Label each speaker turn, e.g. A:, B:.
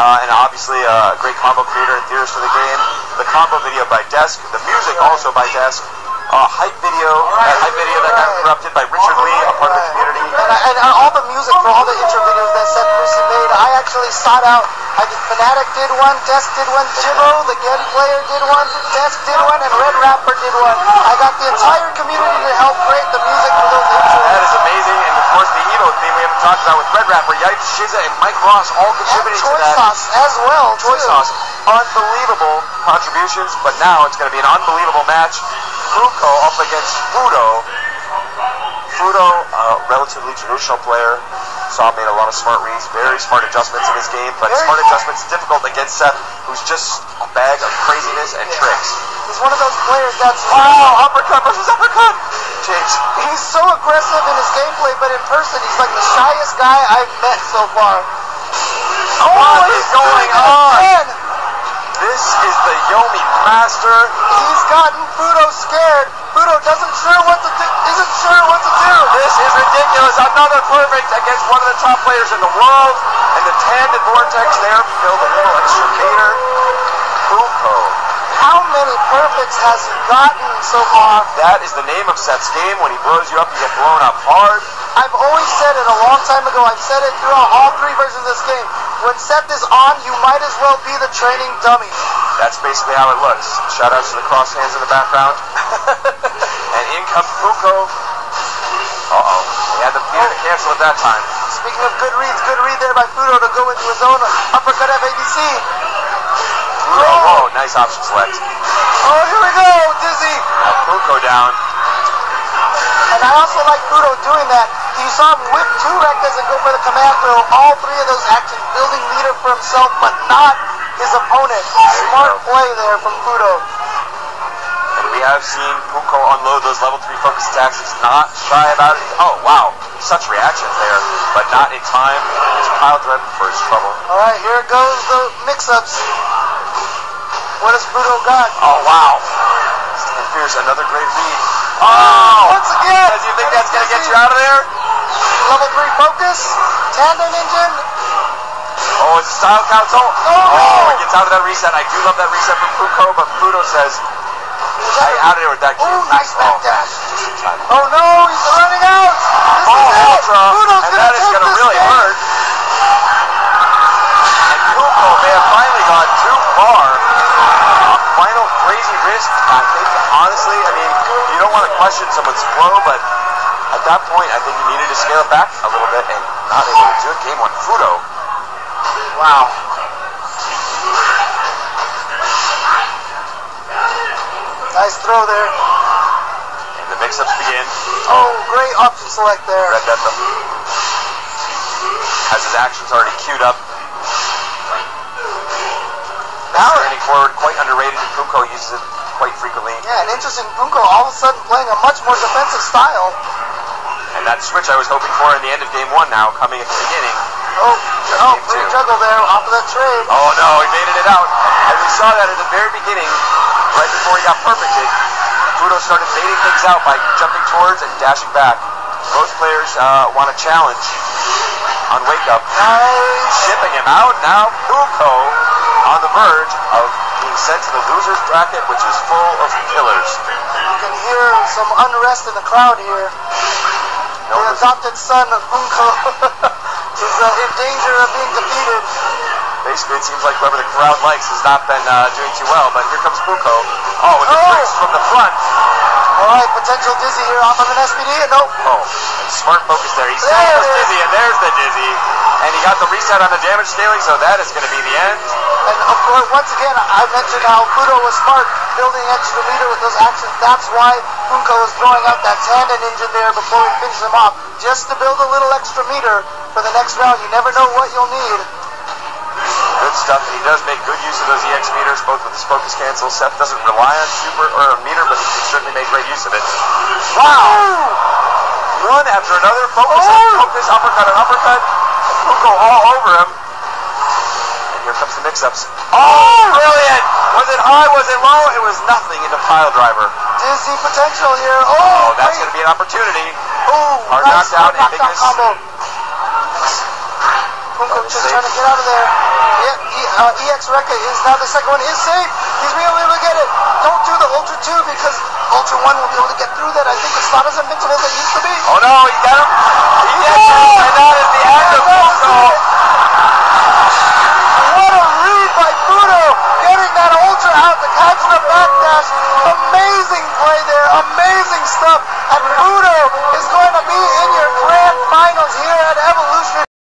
A: uh, and obviously uh, a great combo creator and theorist for the game. The combo video by Desk, the music also by Desk. Uh, hype video, that hype video that got corrupted by Richard Lee, a part of the community.
B: And, I, and all the music for all the intro videos that Seth Christie made, I actually sought out. I did Fnatic did one, Desk did one, Jibbo, the Gen player did one, Desk did one, and Red Rapper did one. I got the entire community to help create the music for those intros.
A: That is amazing, and of course the Evo theme we haven't talked about with Red Rapper, Yipes, Shiza, and Mike Ross all contributing to that.
B: Sauce as well,
A: Choy
B: too.
A: Sauce, unbelievable contributions, but now it's going to be an unbelievable match. Poongko up against Fuudo. Fuudo, a relatively traditional player, saw made a lot of smart reads, very smart adjustments in his game, but
B: Very
A: smart adjustments difficult against Seth, who's just a bag of craziness and tricks.
B: He's one of those players that's
A: Wow, uppercut versus uppercut! James,
B: He's so aggressive in his gameplay, but in person, he's like the shyest guy I've met so far.
A: Oh, what is going on?
B: Again,
A: This is the Yomi master.
B: he's gotten Fuudo scared. Fuudo doesn't sure what to do, isn't sure what to do.
A: This is ridiculous. Another perfect against one of the top players in the world. And the tandem vortex there filled a little extra meter.
B: How many perfects has he gotten so far?
A: That is the name of Seth's game. When he blows you up, you get blown up hard.
B: I've always said it a long time ago. I've said it throughout all three versions of this game. When Seth is on, you might as well be the training dummy.
A: That's basically how it looks. Shout outs to the cross hands in the background. and in comes Poongko. Uh-oh. He had the meter to cancel at that time.
B: Speaking of good reads, good read there by Fuudo to go into his own uppercut FADC.
A: Fuudo, whoa, nice option select.
B: Oh, here we go, Dizzy.
A: Poongko down.
B: And I also like Fuudo doing that. You saw him whip two rectas and go for the command throw. All three of those actions, building leader for himself, but not his opponent. Smart play there from Fuudo.
A: And we have seen Poongko unload those level 3 focus attacks. He's not shy about it. Oh, wow. Such reactions there, but not in time. He's pile driven for his trouble.
B: All right, here goes the mix-ups. What has Fuudo got?
A: Oh, wow. Stan Fierce, another great read. Oh!
B: Once again.
A: Does you think that's going to get you out of there?
B: Level three focus. Tandem engine.
A: Oh, it's a style council.
B: Oh, oh, no.
A: Oh, he gets out of that reset. I do love that reset from Poongko, but Fuudo says, I out of there with that.
B: Ooh, nice back
A: Oh,
B: dash.
A: just in time.
B: Oh no, he's running out. This
A: Oh,
B: is it.
A: Ultra, and that is going to really
B: game.
A: hurt. And Poongko may have finally gone too far. Final crazy wrist. I think, honestly, I mean, you don't want to question someone's flow, but at that point, I think he needed to scale it back a little bit and not able to do it. Game one, Fuudo. Wow.
B: Nice throw there.
A: And the mix-ups begin.
B: Oh, great option select there.
A: Red Bethel has his actions already queued up.
B: Now,
A: Standing forward, quite underrated. Poongko uses it quite frequently.
B: yeah, an interesting Poongko all of a sudden playing a much more defensive style.
A: And that switch I was hoping for in the end of game one now, coming at the beginning.
B: Oh, oh,
A: two.
B: juggle there off of that trade.
A: Oh no, he made it out. And we saw that at the very beginning, right before he got perfected. Fuudo started baiting things out by jumping towards and dashing back. Both players uh, want a challenge on Wake Up.
B: Nice.
A: Shipping him out. Now Poongko on the verge of being sent to the loser's bracket, which is full of killers.
B: You can hear some unrest in the crowd here.
A: No
B: The adopted son of Punko is uh, in danger of being defeated.
A: Basically, it seems like whoever the crowd likes has not been uh, doing too well, but here comes Poongko. Oh, with the
B: Oh.
A: from the front.
B: All right, potential dizzy here off of an SPD. Nope.
A: Oh, smart focus there. He
B: There
A: was
B: it
A: dizzy, and there's the dizzy. And he got the reset on the damage scaling, so that is going to be the end.
B: Of course, once again, I mentioned how Fuudo was smart building extra meter with those actions. That's why Poongko was throwing out that tandem engine there before he finished him off, just to build a little extra meter for the next round. You never know what you'll need.
A: Good stuff, and he does make good use of those EX meters, both with his focus cancel. Seth doesn't rely on super or a meter, but he can certainly make great use of it. Wow! One after another, focus,
B: Oh.
A: focus, uppercut, and uppercut. Poongko all over him. And here comes the mix-ups. Oh, brilliant! Was it high? Was it low? It was nothing into pile driver.
B: Dizzy potential here. Oh,
A: Oh, that's going to be an opportunity.
B: Oh,
A: Hard
B: nice
A: knockdown, Invictus.
B: combo. Poongko just trying to get out of there. Yeah, e, uh, EX Rekka is now the second one is safe. He's being able to get it. Don't do the Ultra 2 because Ultra 1 will be able to get through that. I think it's not as invincible as it used to be.
A: Oh no, he got him. He actually, and that is the end of Fuudo.
B: What a read by Fuudo, getting that Ultra out to catch the backdash. Amazing play there, amazing stuff. And Fuudo is going to be in your grand finals here at Evolution.